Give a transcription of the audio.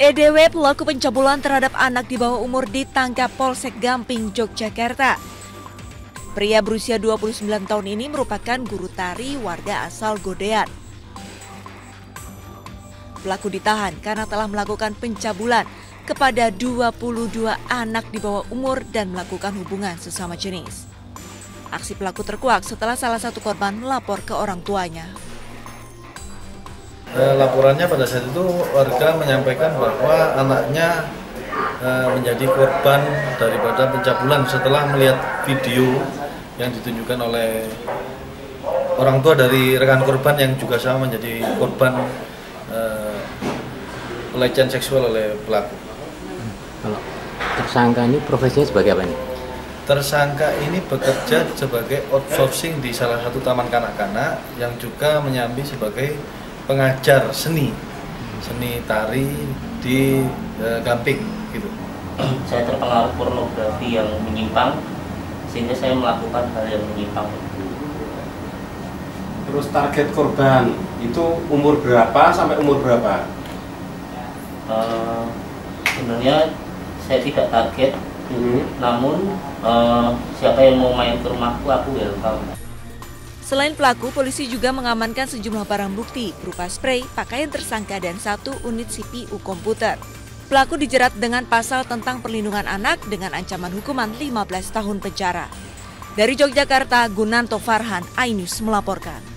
EDW pelaku pencabulan terhadap anak di bawah umur ditangkap Polsek Gamping, Yogyakarta. Pria berusia 29 tahun ini merupakan guru tari warga asal Godean. Pelaku ditahan karena telah melakukan pencabulan kepada 22 anak di bawah umur dan melakukan hubungan sesama jenis. Aksi pelaku terkuak setelah salah satu korban melapor ke orang tuanya. Eh, laporannya pada saat itu warga menyampaikan bahwa anaknya eh, menjadi korban daripada pencabulan setelah melihat video yang ditunjukkan oleh orang tua dari rekan korban yang juga sama menjadi korban eh, pelecehan seksual oleh pelaku. Kalau tersangka ini profesinya sebagai apa nih? Tersangka ini bekerja sebagai outsourcing di salah satu taman kanak-kanak yang juga menyambi sebagai pengajar seni seni tari di uh, Gamping gitu. Saya terpengaruh pornografi yang menyimpang sehingga saya melakukan hal yang menyimpang. Terus target korban itu umur berapa sampai umur berapa? Uh, sebenarnya saya tidak target, hmm. namun uh, siapa yang mau main ke rumahku aku welcome. Selain pelaku, polisi juga mengamankan sejumlah barang bukti berupa spray, pakaian tersangka, dan satu unit CPU komputer. Pelaku dijerat dengan pasal tentang perlindungan anak dengan ancaman hukuman 15 tahun penjara. Dari Yogyakarta, Gunanto Farhan, Ainus melaporkan.